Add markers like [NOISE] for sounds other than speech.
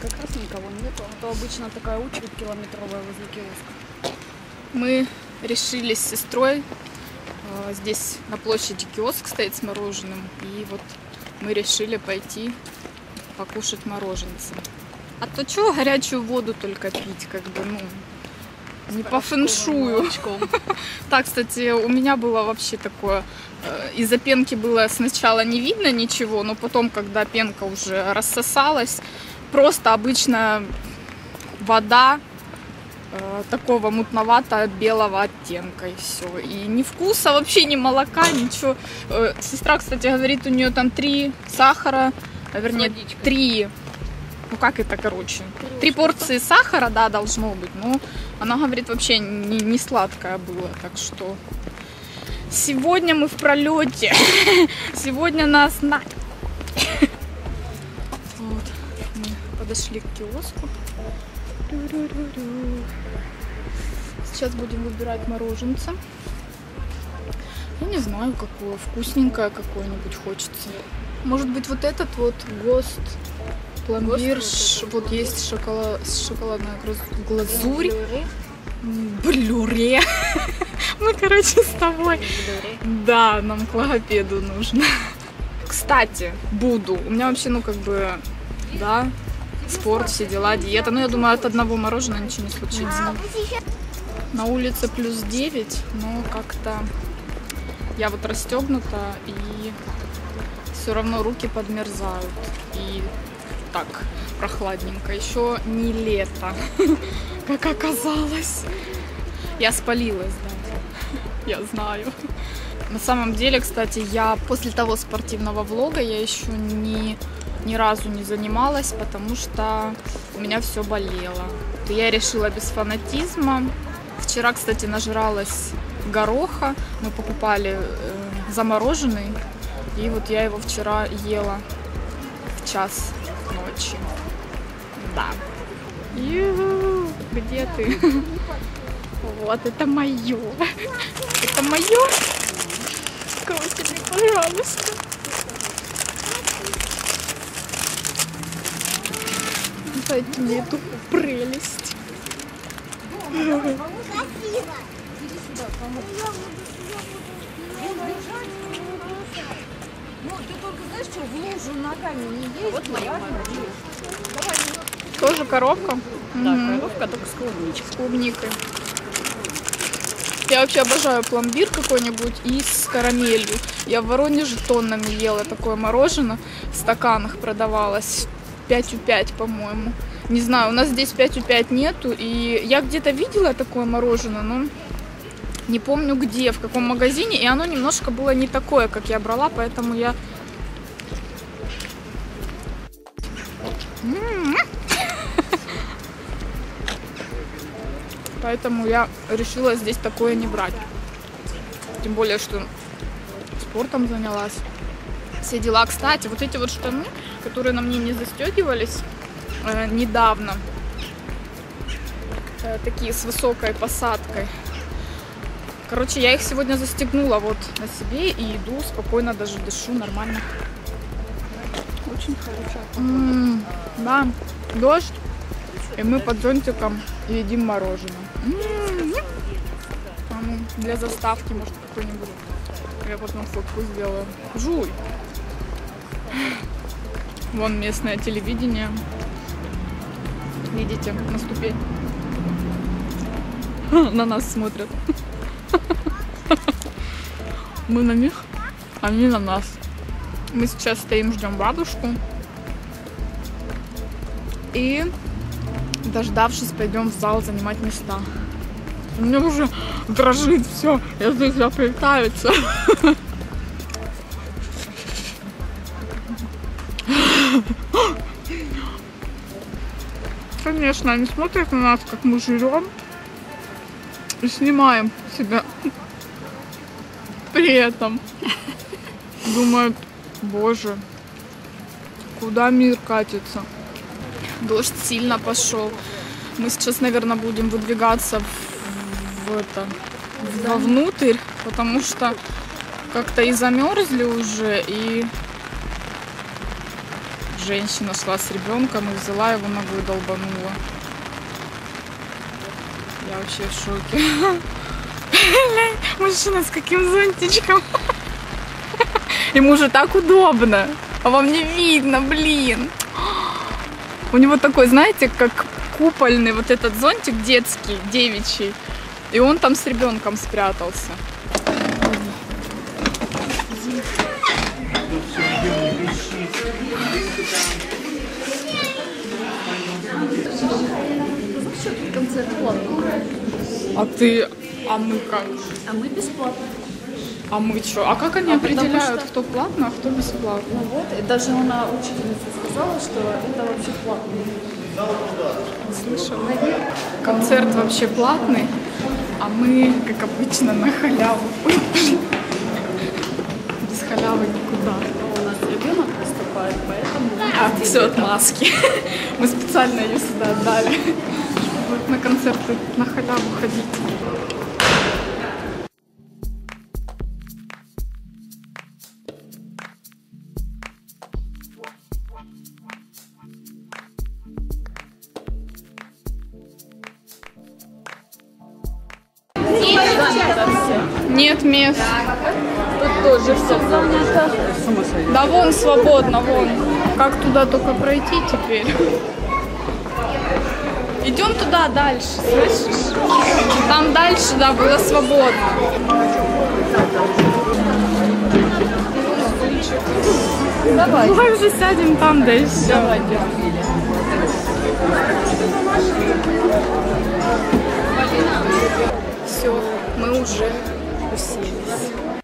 как раз никого нету. А то обычно такая очередь километровая возле киоска. Мы решили с сестрой, э, здесь на площади киоск стоит с мороженым, и вот мы решили пойти покушать мороженце. А то чего горячую воду только пить, как бы, ну, не по фэншую. [LAUGHS] Так, кстати, у меня было вообще такое, э, из-за пенки было сначала не видно ничего, но потом, когда пенка уже рассосалась, просто обычно вода э, такого мутновато-белого оттенка и все. И ни вкуса вообще, ни молока, ничего. Э, Сестра, кстати, говорит, у нее там три сахара, вернее, три, ну как это, короче, три порции сахара, да, должно быть, но она говорит, вообще не, не сладкое было, так что. Сегодня мы в пролете, [LAUGHS] сегодня нас на... подошли к киоску. Сейчас будем выбирать мороженце. Я не знаю, какое. Вкусненькое какое-нибудь хочется. Может быть, вот этот вот ГОСТ пломбир. Гост вот Вот есть шоколад, шоколадная глазурь. Блюре. [LAUGHS] Мы, короче, с тобой. Блюре. Да, нам к логопеду нужно. Кстати, буду. У меня вообще, ну, как бы, да, спорт, все дела, диета. Ну, я думаю, от одного мороженого ничего не случится. На улице плюс 9, но как-то я вот расстегнута и все равно руки подмерзают. И так прохладненько. Еще не лето, [LAUGHS] как оказалось. Я спалилась, да. Я знаю. На самом деле, кстати, я после того спортивного влога я еще ни, ни разу не занималась, потому что у меня все болело. Я решила без фанатизма. Вчера, кстати, нажралась гороха. Мы покупали э, замороженный. И вот я его вчера ела в час ночи. Да. Ю, где ты? [LAUGHS] Вот, это мое. Это мое. Крути мне, пожалуйста. Мне эту прелесть. Ну, ты только знаешь, что в лужу ногами не езди. Вот моя Тоже коробка? Да, Мгм. коровка только с клубничкой. с клубникой. Я вообще обожаю пломбир какой-нибудь и с карамелью. Я в Воронеже тоннами ела такое мороженое. В стаканах продавалось. 5 у 5, по-моему. Не знаю, у нас здесь 5 у 5 нету. И я где-то видела такое мороженое, но не помню где, в каком магазине. И оно немножко было не такое, как я брала, поэтому я... М. Поэтому я решила здесь такое не брать. Тем более, что спортом занялась. Все дела. Кстати, вот эти вот штаны, которые на мне не застегивались э, недавно, э, такие с высокой посадкой. Короче, я их сегодня застегнула вот на себе и иду спокойно, даже дышу нормально. Очень хорошая. М, Да, дождь, и мы под зонтиком едим мороженое. М, а ну, Для заставки, может, какой-нибудь. Я потом фотку сделаю. Жуй. Вон местное телевидение. Видите, на ступень. [LAUGHS] На нас смотрят. [LAUGHS] Мы на них, они на нас. Мы сейчас стоим, ждем бабушку. И, дождавшись, пойдем в зал занимать места. У меня уже дрожит все, язык заплетается. Конечно, они смотрят на нас, как мы жрем, и снимаем себя при этом. Думают, боже, куда мир катится? Дождь сильно пошел. Мы сейчас, наверное, будем выдвигаться в, в это, вовнутрь, потому что как-то и замерзли уже, и женщина шла с ребенком и взяла его ногой долбанула. Я вообще в шоке. [LAUGHS] Мужчина с каким зонтичком. [LAUGHS] Ему же так удобно. А вам не видно, блин. У него такой, знаете, как купольный вот этот зонтик детский, девичий. И он там с ребенком спрятался. Концерт платный. А ты, а мы как? А мы бесплатно. А мы что? А как они А определяют, что- кто платно, а кто бесплатно? Ну вот, и даже она, учительница, сказала, что это вообще платно. Слышала? Концерт вообще платный, а мы, как обычно, на халяву. [LAUGHS] Без халявы никуда. Но у нас ребенок выступает, поэтому... А, все от маски. [LAUGHS] Мы специально ее сюда отдали, чтобы на концерты на халяву ходить. Нет мест тоже все занято. Да вон свободно, вон. Как туда только пройти теперь? Идем туда дальше, слышишь? Там дальше, да, было свободно. Давай. Давай уже сядем там, да и все. Давай, все, мы уже уселись.